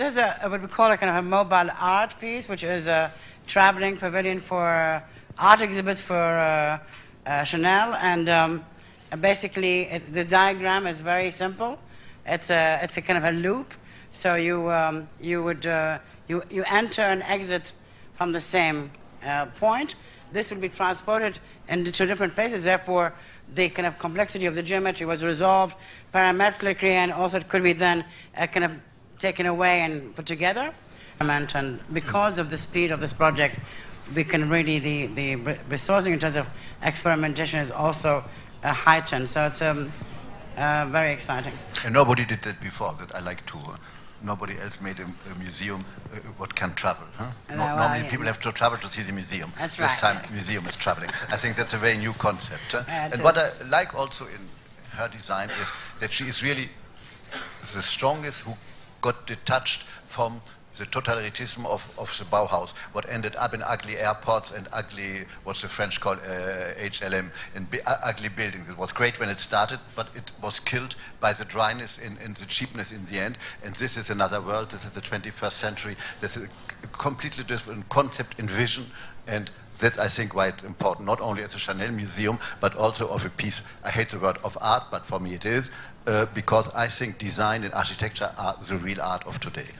there's a what we call a kind of a mobile art piece, which is a traveling pavilion for uh, art exhibits for uh, uh, Chanel, and um, basically it, the diagram is very simple. It's a it's a kind of a loop. So you um, you would you you enter and exit from the same point. This will be transported into different places. Therefore, the kind of complexity of the geometry was resolved parametrically, and also it could be then uh, kind of taken away and put together. And because of the speed of this project, we can really, the, the resourcing in terms of experimentation is also uh, heightened. So it's um, uh, very exciting. And nobody did that before, that I like to. Uh, nobody else made a, a museum uh, what can travel. Huh? No, well, normally yeah. people have to travel to see the museum. That's this right. time museum is traveling. I think that's a very new concept. huh? And what. I like also in her design is that she is really the strongest who got detached from the totalitarianism of, of the Bauhaus, what ended up in ugly airports and ugly, what's the French call, uh, HLM, bi- uh, ugly buildings. It was great when it started, but it was killed by the dryness and, and the cheapness in the end. And this is another world, this is the 21st century, this is a completely different concept and vision, and that's, I think, why it's important, not only as a Chanel museum, but also of a piece, I hate the word of art, but for me it is, uh, because I think design and architecture are the real art of today.